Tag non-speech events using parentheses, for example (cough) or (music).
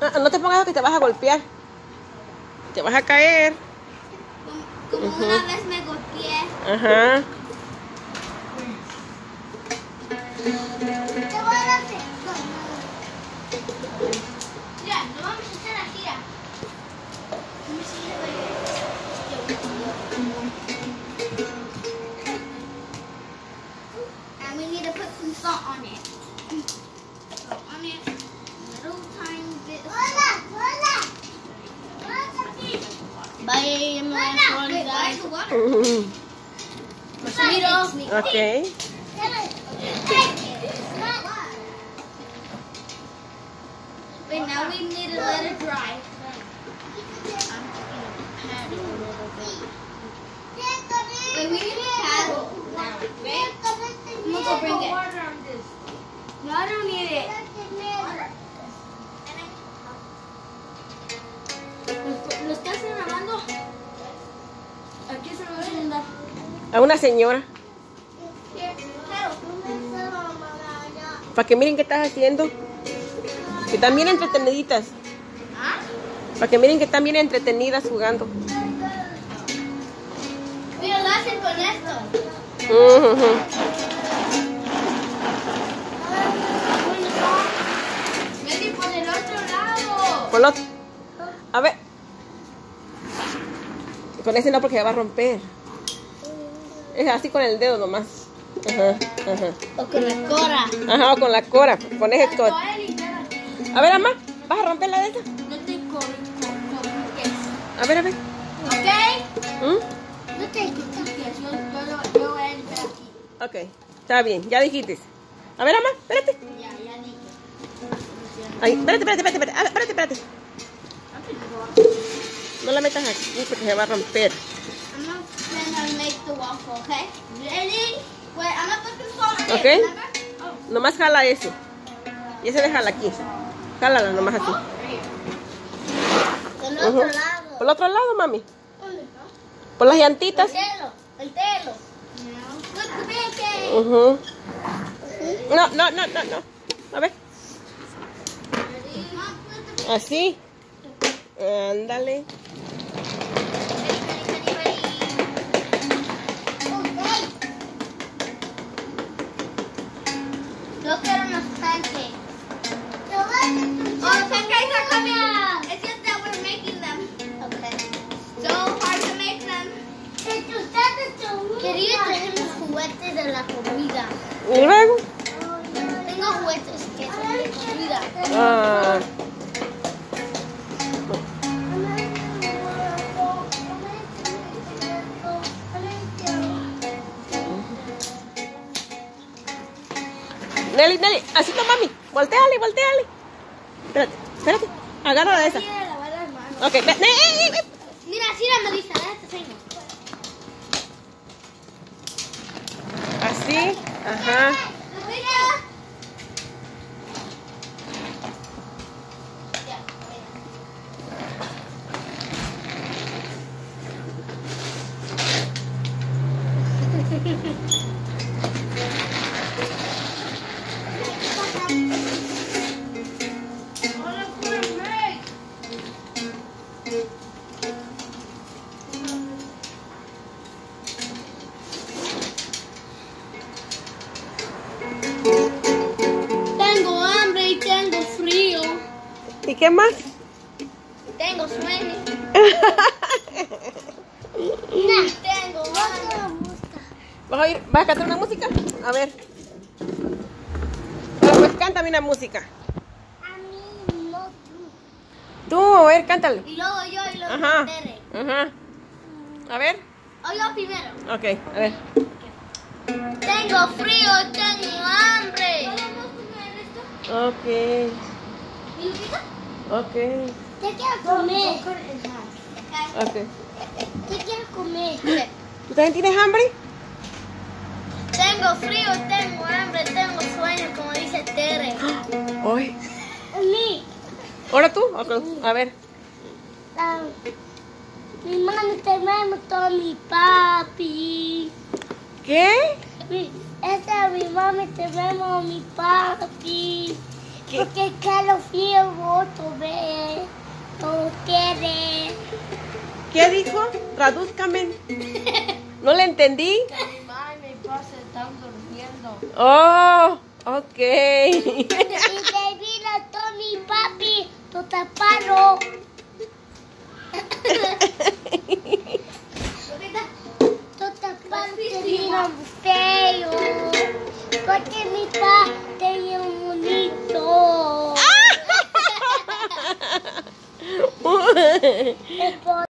Ah, No te pongas que te vas a golpear. Te vas a caer. Como, como una vez me golpeé. Ajá. Te voy a dar Mira, lo vamos a hacer aquí. mira. Let me Mosquito. Ok. Wait, now we need to let it dry. Wait, we need to paddle now, right? I'm gonna go bring it. No, I don't need it. ¿Lo, lo estás grabando? ¿A qué se lo vas a mandar? A una señora. Para que miren qué estás haciendo. Que están bien entreteniditas. ¿Ah? Para que miren que están bien entretenidas jugando. Mira, lo hacen con esto. Ujú. Vete por el otro A ver. Con ese no porque se va a romper. Es así con el dedo nomás. Ajá, ajá. O con la cora. Ajá, o con la cora. Con ese co- Voy a ver, mamá, ¿vas a romper la de esa? No te. A ver, a ver. ¿Ok? ¿Mm? No te. Yo, yo, voy a limpiar aquí. Ok, está bien, ya dijiste. A ver, mamá, espérate. Ya, ya dije. Ay, espérate, espérate, espérate, espérate. Espérate, espérate. No la metas aquí porque se va a romper. I'm not gonna make the waffle, okay? Ready? Wait, I'm gonna put the salt on it, Okay. remember? Oh, Nomás jala ese. Y ese déjala aquí. Jálala nomás así. right here. Del Ujú. Por el otro lado, mami. Por las llantitas. telo, el telo. No. No, no, no, no, no. A ver. Así. Ándale. Yo quiero unos pancakes. Oh, pancakes are coming. It's just that we're making them. Okay. So hard to make them. Quería traer los juguetes de la comida. Y luego. Tengo juguetes que son de comida. Ah, Nelly, Nelly, así no, mami. Volteale, volteale. Espérate, espérate. Agarra de esa. Ok, ve- ne- eh, eh, eh. Mira, así la Melissa, déjate. Así. Ajá. ¿Y qué más? Tengo sueño. tengo (laughs) hambre. ¿Vas a ir? ¿Vas a cantar una música? A ver. Bueno, pues cántame una música. A mí no. Tú, a ver, cántale. Y luego yo y luego Ajá. Tere. Ajá. A ver. O yo primero. Ok, a ver. Tengo frío, tengo hambre. ¿Podemos comer esto? Ok. ¿Y? Ok. ¿Qué quieres comer? Ok. ¿Qué quieres comer? ¿Tú también tienes hambre? Tengo frío, tengo hambre, tengo sueño, como dice Tere. (gasps) Hoy. A mí. ¿Ahora tú? A ver. Mi mami te mató mi papi. ¿Qué? Mi, esta mi mami te vemos mi papi. ¿Qué? Porque claro, fío, ve, todo quiere. ¿Qué dijo? Tradúzcame. (laughs) ¿No le entendí? Ay, mi papá se están durmiendo. Oh, ok. Y (laughs) (laughs) te vino todo mi papi, tu taparo. Todo taparo te vino feo. Porque mi papá tenía un (laughs) É Eu posso.